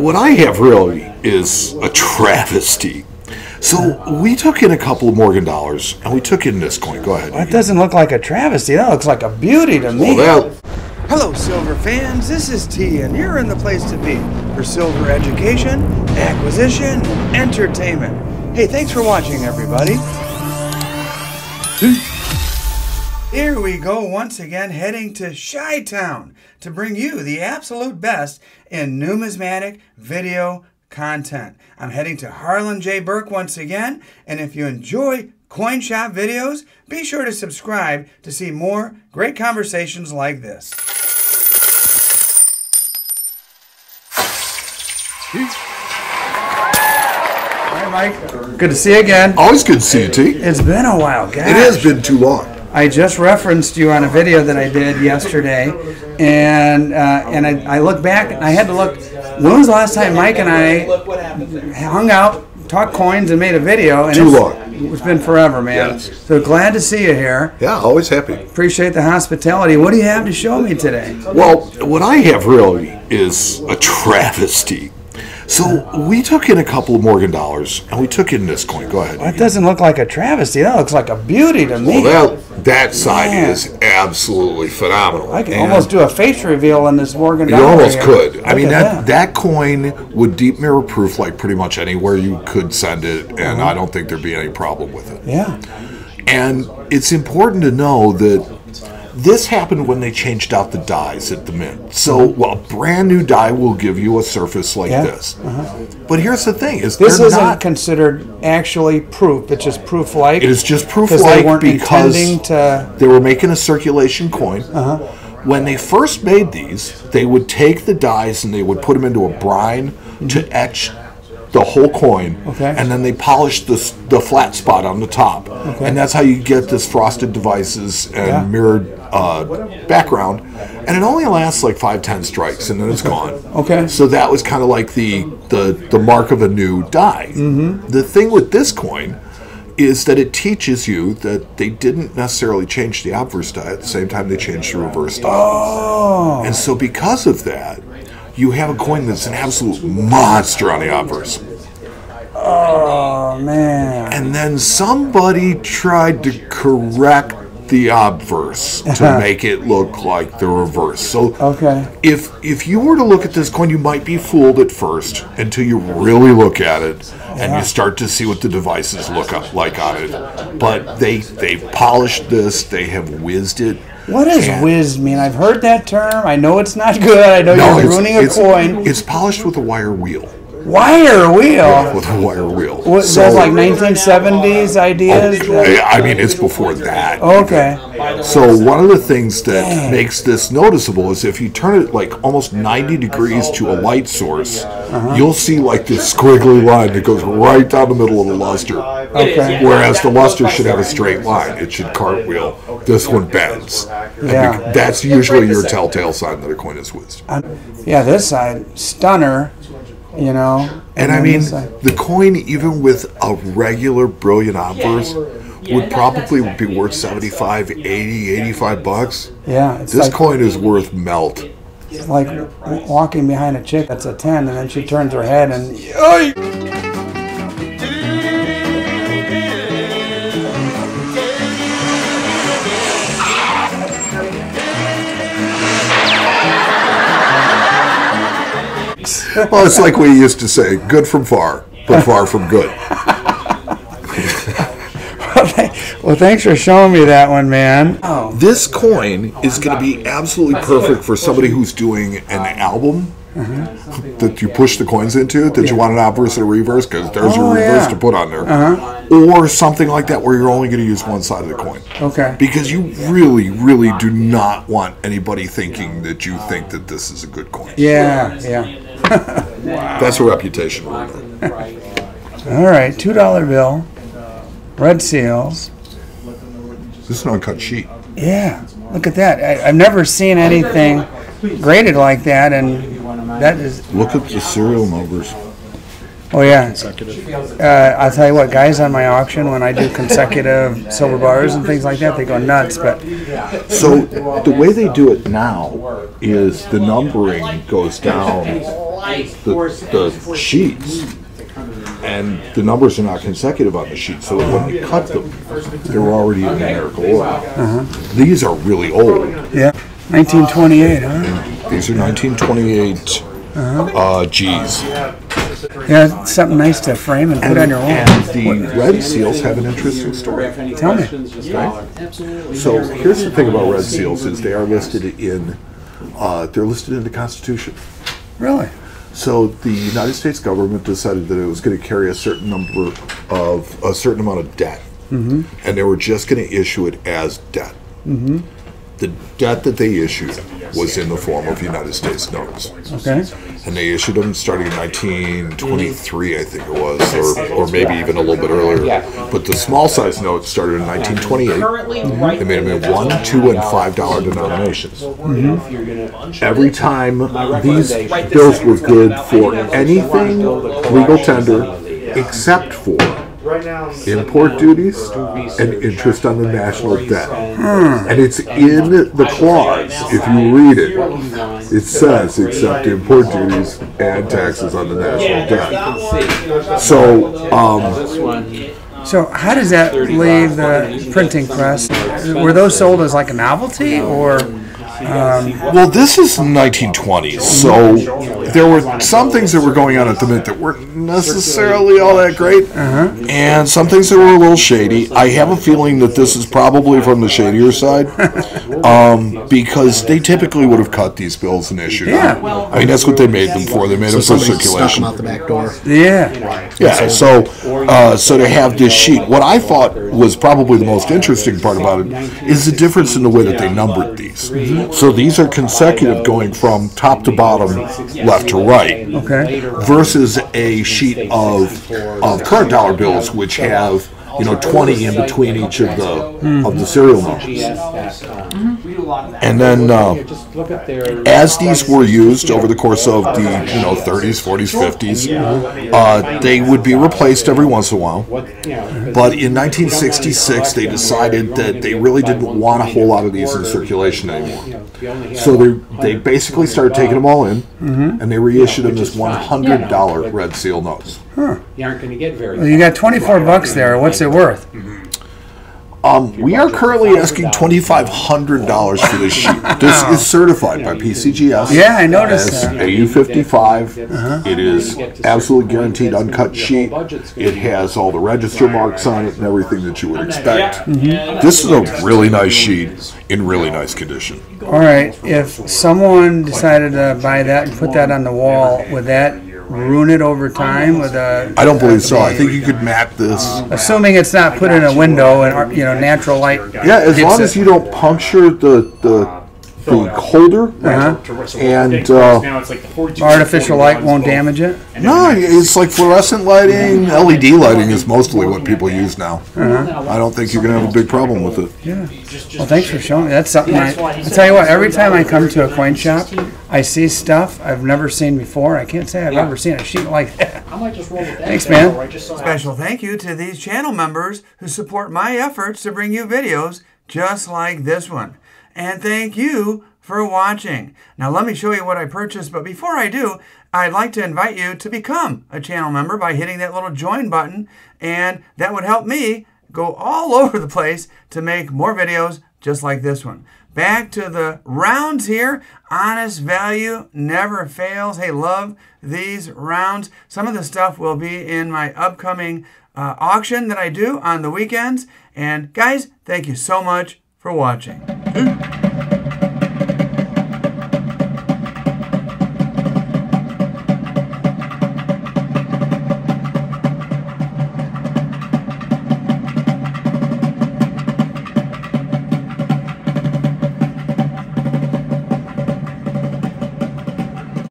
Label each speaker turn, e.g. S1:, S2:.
S1: what I have really is a travesty. So we took in a couple of Morgan dollars and we took in this coin. Go ahead.
S2: That doesn't look like a travesty. That looks like a beauty to me.
S1: Well, that,
S2: Hello, silver fans. This is T, and you're in the place to be for silver education, acquisition, and entertainment. Hey, thanks for watching, everybody. Here we go once again, heading to Chi Town to bring you the absolute best in numismatic video content. I'm heading to Harlan J. Berk once again, and if you enjoy coin shop videos, be sure to subscribe to see more great conversations like this. Hi, Mike. Good to see you again.
S1: always good to see you, T.
S2: It's been a while, guys.
S1: It has been too long.
S2: I just referenced you on a video that I did yesterday, and uh, and I, I look back I had to look. When was the last time Mike and I hung out, talked coins, and made a video? And
S1: Too
S2: it's-
S1: long.
S2: It's been forever, man.
S1: Yes.
S2: So glad to see you here.
S1: Yeah, always happy.
S2: Appreciate the hospitality. What do you have to show me today?
S1: Well, what I have really is a travesty. So we took in a couple of Morgan dollars and we took in this coin. Go ahead.
S2: That doesn't look like a travesty. That looks like a beauty to me.
S1: Well, that, that side
S2: Yeah.
S1: is absolutely phenomenal.
S2: I can
S1: And
S2: almost do a face reveal in this Morgan.
S1: You almost
S2: here.
S1: could. I
S2: Look
S1: mean,
S2: at
S1: that, that coin would deep mirror proof like pretty much anywhere you could send it, and uh-huh. I don't think there'd be any problem with it.
S2: Yeah.
S1: And it's important to know that this happened when they changed out the dies at the mint. So, well, a brand new die will give you a surface like
S2: Yeah.
S1: this. But here's the thing: is
S2: This isn't
S1: not.
S2: considered actually proof. It's just proof like.
S1: It is just proof
S2: because they
S1: like because
S2: to.
S1: they were making a circulation coin.
S2: Uh-huh.
S1: When they first made these, they would take the dies and they would put them into a brine to etch the whole coin,
S2: Mm-hmm. Okay.
S1: and then they polished the, the flat spot on the top, and that's how you get this frosted devices and
S2: Yeah.
S1: mirrored uh, background. And it only lasts like five, ten strikes, and then it's gone.
S2: Okay.
S1: So that was kind of like the the the mark of a new die. Mm-hmm. The thing with this coin is that it teaches you that they didn't necessarily change the obverse die at the same time they changed the reverse die.
S2: Oh.
S1: And so because of that, you have a coin that's an absolute monster on the obverse.
S2: Oh man.
S1: And then somebody tried to correct the obverse to uh-huh. make it look like the reverse. So
S2: Okay.
S1: if if you were to look at this coin, you might be fooled at first until you really look at it and you start to see what the devices look up like on it. But they they've polished this, they have whizzed it.
S2: What does
S1: and-
S2: whiz mean? I've heard that term. I know it's not good. I know
S1: No,
S2: you're ruining a
S1: it's,
S2: coin.
S1: it's polished with a wire wheel.
S2: Wire wheel.
S1: With a wire wheel.
S2: What,
S1: So-
S2: that's like 1970s ideas.
S1: Oh, I mean, it's before that.
S2: okay.
S1: So one of the things that
S2: Dang.
S1: makes this noticeable is if you turn it like almost 90 degrees to a light source,
S2: Uh-huh.
S1: you'll see like this squiggly line that goes right down the middle of the luster.
S2: Okay.
S1: Whereas the luster should have a straight line. It should cartwheel. This one bends.
S2: Yeah.
S1: that's usually your telltale sign that a coin is whizzed.
S2: Yeah, this side stunner. You know.
S1: And I mean,
S2: this side-
S1: the coin, even with a regular brilliant obverse, would probably be worth 75, 80, 85 bucks.
S2: yeah, it's
S1: This
S2: like,
S1: coin is worth melt.
S2: like walking behind a chick that's a 10 and then she turns her head and
S1: Well, it's like we used to say, good from far, but far from good.
S2: well thanks for showing me that one man oh
S1: This coin is going to be absolutely perfect for somebody who's doing an album uh-huh. that you push the coins into, that you want an obverse and a reverse, because there's
S2: Oh,
S1: a reverse
S2: yeah.
S1: to put on there. Uh-huh. Or something like that where you're only going to use one side of the coin.
S2: okay
S1: Because you really, really do not want anybody thinking that you think that this is a good coin.
S2: yeah yeah
S1: That's a reputation.
S2: All right two dollar bill red seals.
S1: This is an uncut sheet.
S2: yeah look at that. I, i've never seen anything graded like that and that is
S1: Look at the serial numbers.
S2: oh yeah. Uh, i'll tell you what guys on my auction when i do consecutive silver bars and things like that they go nuts but
S1: So the way they do it now is the numbering goes down the, the sheets, and the numbers are not consecutive on the sheet, so that when they cut them, they're already in numerical order. These are really old.
S2: Yeah. 1928, huh?
S1: These are 1928 uh, G's.
S2: Yeah, something nice to frame and put on your wall.
S1: And the red seals have an interesting story.
S2: Tell me.
S1: So here's the thing about red seals is they are listed in uh, they're listed in the Constitution.
S2: Really?
S1: So the United States government decided that it was going to carry a certain number of a certain amount of debt, mm-hmm. and they were just going to issue it as debt. Mm-hmm. The debt that they issued was in the form of United States notes,
S2: Okay.
S1: and they issued them starting in 1923, I think it was, or, or maybe even a little bit earlier. But the small size notes started in 1928. They made them in one, two, and five dollar denominations. Mm-hmm. Every time these bills were good for anything legal tender except for import duties and interest on the national debt. Hmm. And it's in the clause, if you read it, it says except import duties and taxes on the national debt. So, um,
S2: So how does that leave the printing press? Were those sold as like a novelty or?
S1: Um, well, this is 1920s, so there were some things that were going on at the mint that weren't necessarily all that great, and some things that were a little shady. I have a feeling that this is probably from the shadier side, um, because they typically would have cut these bills and issued them.
S2: Yeah.
S1: Well, I mean, that's what they made them for. They made them for circulation.
S3: them out the back door.
S2: Yeah.
S1: Yeah, so uh, so to have this sheet, what I thought was probably the most interesting part about it is the difference in the way that they numbered these. So these are consecutive going from top to bottom, left to right,
S2: Okay.
S1: versus a sheet of of current dollar bills which have you know 20 in between each of the of the serial numbers. And then uh, as these were used over the course of the you know 30s, 40s, 50s, uh, they would be replaced every once in a while. But in 1966, they decided that they really didn't want a whole lot of these in circulation anymore. So they they basically started taking them all in, and they reissued them as $100 red seal notes.
S4: You aren't going to get very.
S2: Well, you got 24 bucks there. What's it worth? Mm-hmm.
S1: Um, we are currently asking $2,500 for this sheet. This is certified by PCGS.
S2: Yeah, I noticed
S1: as
S2: that.
S1: AU55. Uh-huh. It is absolutely guaranteed uncut sheet. It has all the register marks on it and everything that you would expect. Mm-hmm. This is a really nice sheet in really nice condition.
S2: All right. If someone decided to buy that and put that on the wall, would that ruin it over time? With a
S1: I don't believe so. I think you could map this.
S2: assuming it's not put in a window and you know natural light.
S1: Yeah, as
S2: hits
S1: long
S2: it.
S1: as you don't puncture the the, the holder
S2: Uh-huh.
S1: and uh,
S5: now it's like 42
S2: Artificial light won't damage it.
S1: no, it's like fluorescent lighting. LED lighting is mostly what people use now.
S2: Uh-huh.
S1: I don't think you're gonna have a big problem with it.
S2: Yeah. Well, thanks for showing me. That's something. I, I tell you what. Every time I come to a coin shop, I see stuff I've never seen before. I can't say I've ever seen a sheet like that.
S4: I might just roll with that.
S2: Thanks, man.
S4: I just saw
S2: Special thank you to these channel members who support my efforts to bring you videos just like this one. And thank you for watching. Now let me show you what I purchased, but before I do, I'd like to invite you to become a channel member by hitting that little join button, and that would help me go all over the place to make more videos just like this one. Back to the rounds here. Honest value never fails. Hey, love these rounds. Some of the stuff will be in my upcoming uh, auction that I do on the weekends. And guys, thank you so much for watching.